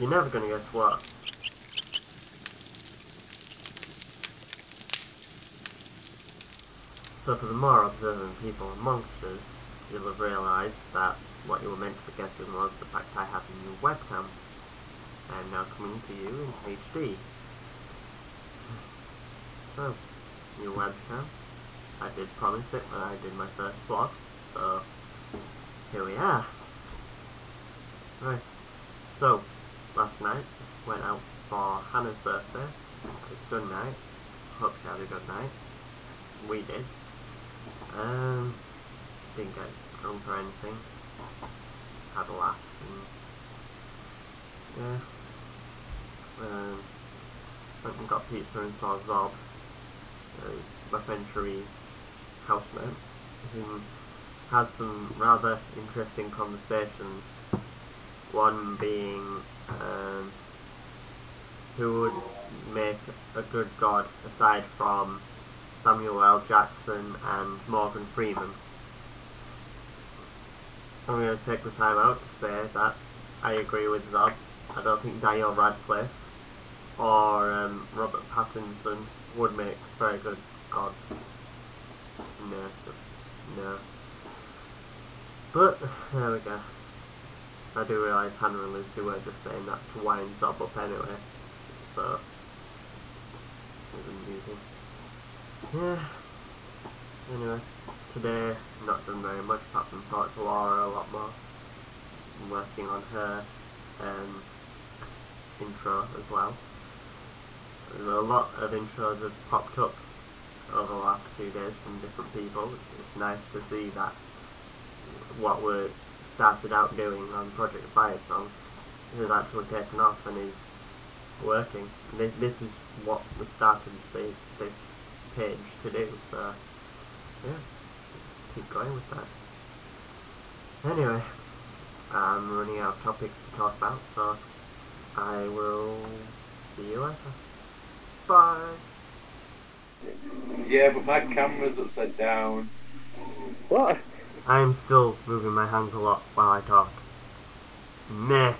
You're never gonna guess what. So for the more observant people amongst us, you'll have realised that what you were meant to be guessing was the fact I have a new webcam. And now coming to you in HD. So, new webcam. I did promise it when I did my first vlog, so here we are. Right, so last night went out for Hannah's birthday. Good night. Hope she had a good night. We did. Um, didn't get drunk or anything. Had a laugh and yeah. Um, went and got pizza and saw Zob. My friend Cherie's housemate, who had some rather interesting conversations. One being um, who would make a good god aside from Samuel L. Jackson and Morgan Freeman. I'm going to take the time out to say that I agree with Zob. I don't think Daniel Radcliffe or um, Robert Pattinson would make very good gods. No, just no. But there we go. I do realise Hannah and Lucy were just saying that to wind Zob up anyway. So it was amusing. Yeah. Anyway, today not done very much apart from talk to Laura a lot more. I'm working on her um, intro as well. A lot of intros have popped up over the last few days from different people. It's nice to see that what we started out doing um, on Project Firesong has actually taken off and is working. This, this is what we started the, this page to do, so yeah, let's keep going with that. Anyway, I'm running out of topics to talk about, so I will see you later. Bye! Yeah, but my camera's upside down. What? I'm still moving my hands a lot while I talk. Meh.